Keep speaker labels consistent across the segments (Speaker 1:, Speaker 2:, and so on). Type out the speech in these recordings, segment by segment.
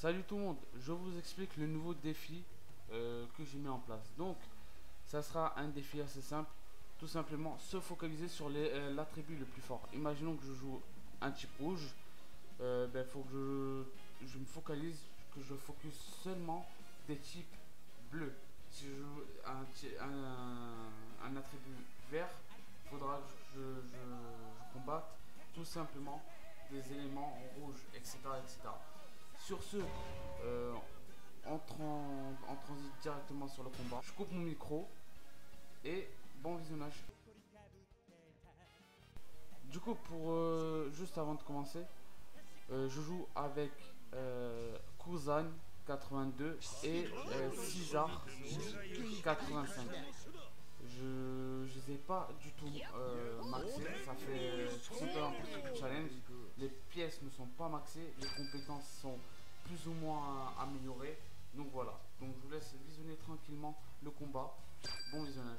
Speaker 1: Salut tout le monde, je vous explique le nouveau défi euh, que j'ai mis en place. Donc, ça sera un défi assez simple. Tout simplement, se focaliser sur euh, l'attribut le plus fort. Imaginons que je joue un type rouge. Il euh, ben, faut que je, me focalise, que je focus seulement des types bleus. Si je joue un, attribut vert, il faudra que je, je combatte tout simplement des éléments rouges, etc. etc. Sur ce, euh, on, transite directement sur le combat. Je coupe mon micro et bon visionnage. Du coup, pour euh, juste avant de commencer, euh, je joue avec Kuzan 82 et César 85 je les ai pas du tout euh, maxés. Ça fait tout simplement pour challenge. Les pièces ne sont pas maxées, les compétences sont plus ou moins améliorées. Donc voilà. Donc je vous laisse visionner tranquillement le combat. Bon visionnage.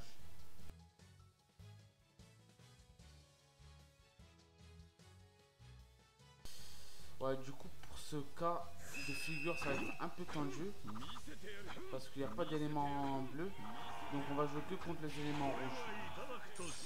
Speaker 1: Ouais, du coup, pour ce cas de figure, ça va être un peu tendu. Parce qu'il n'y a pas d'éléments bleus. Donc on va jouer que contre les éléments rouges.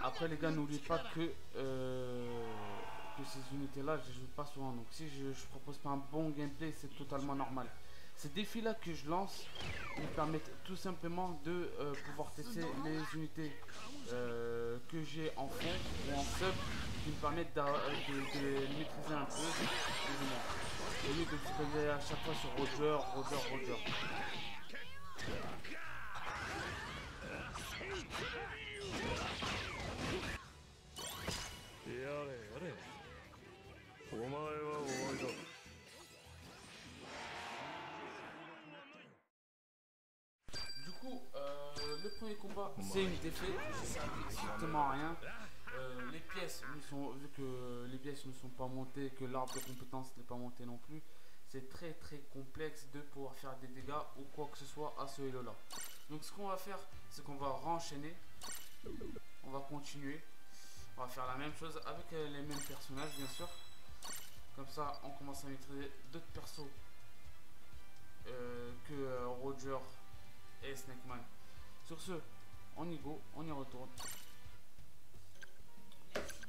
Speaker 1: Après les gars, n'oubliez pas que, euh, que ces unités là, je joue pas souvent. Donc si je, je propose pas un bon gameplay, c'est totalement normal. Ces défis-là que je lance me permettent tout simplement de euh, pouvoir tester les unités euh, que j'ai en fond ou en sub qui me permettent de, de, maîtriser un peu. Au lieu de se à chaque fois sur Roger, Roger, Roger. Le premier combat, c'est une défaite, strictement rien. Euh, les pièces sont, vu que les pièces ne sont pas montées, que l'arbre de compétences n'est pas monté non plus, c'est très très complexe de pouvoir faire des dégâts ou quoi que ce soit à ce hélo là. Donc ce qu'on va faire, c'est qu'on va renchaîner, on va continuer, on va faire la même chose avec euh, les mêmes personnages bien sûr. Comme ça, on commence à maîtriser d'autres persos que Roger et Snakeman. Sur ce, on y go, on y retourne.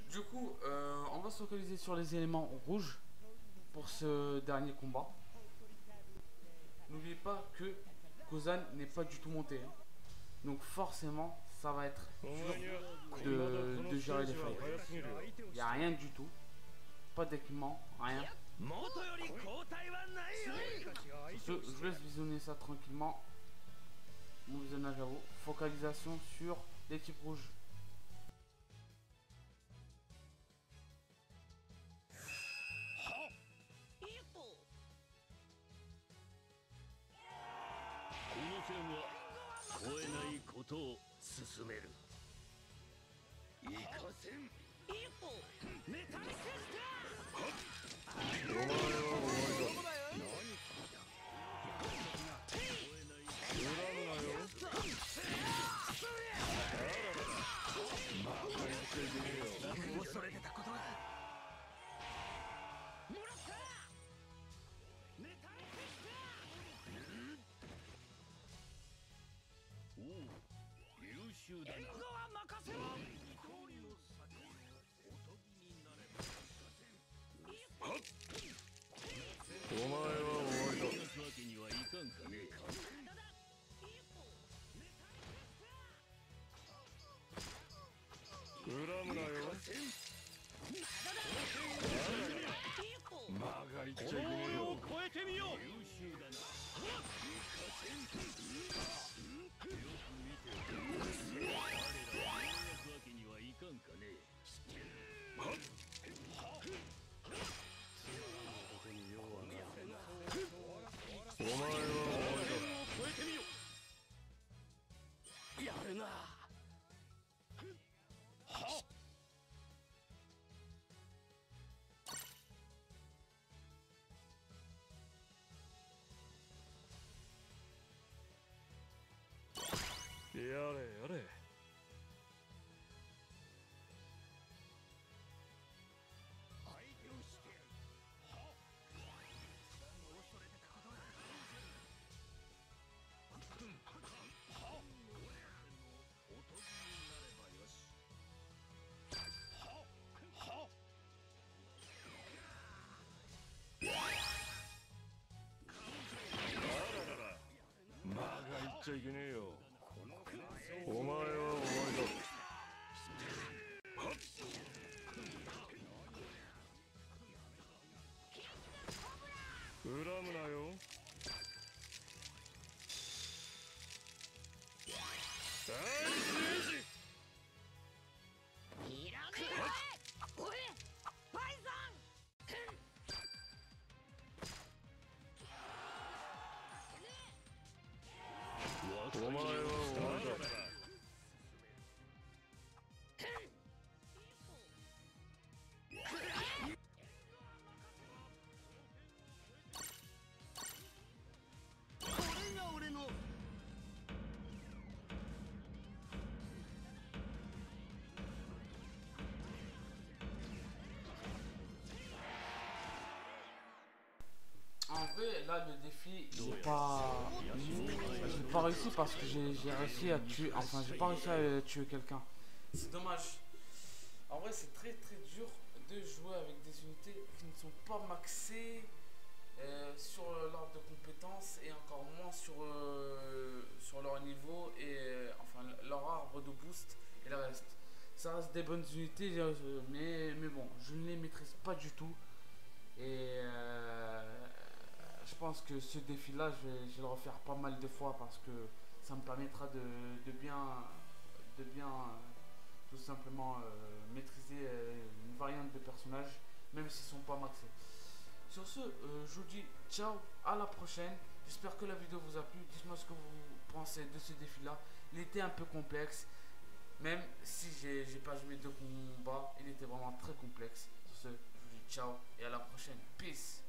Speaker 1: Du coup, euh, on va se focaliser sur les éléments rouges pour ce dernier combat. N'oubliez pas que Kozan n'est pas du tout monté. Hein. Donc forcément, ça va être dur de, de gérer les failles. Il n'y a rien du tout. Pas d'équipement, rien. Je, je laisse visionner ça tranquillement. Mon visionnage à vous. Focalisation sur l'équipe rouge.
Speaker 2: えてみよう。優秀だなちゃいけねえよ。お前はお前だ。恨むなよ。大政
Speaker 1: En vrai, là, le défi, j'ai pas... J'ai pas réussi parce que j'ai réussi à tuer... Enfin, j'ai pas réussi à euh, tuer quelqu'un. C'est dommage. En vrai, c'est très très dur de jouer avec des unités qui ne sont pas maxées euh, sur l'ordre de compétences et encore moins sur, euh, sur leur niveau et euh, enfin leur arbre de boost et le reste. Ça reste des bonnes unités, euh, mais, mais bon, je ne les maîtrise pas du tout. Et euh, pense que ce défi-là, je vais, je vais le refaire pas mal de fois parce que ça me permettra de, de bien, de bien euh, tout simplement euh, maîtriser euh, une variante de personnages, même s'ils sont pas maxés. Sur ce, je vous dis ciao, à la prochaine. J'espère que la vidéo vous a plu. Dites-moi ce que vous pensez de ce défi-là. Il était un peu complexe, même si j'ai pas joué de combat, il était vraiment très complexe. Sur ce, je vous dis ciao et à la prochaine. Peace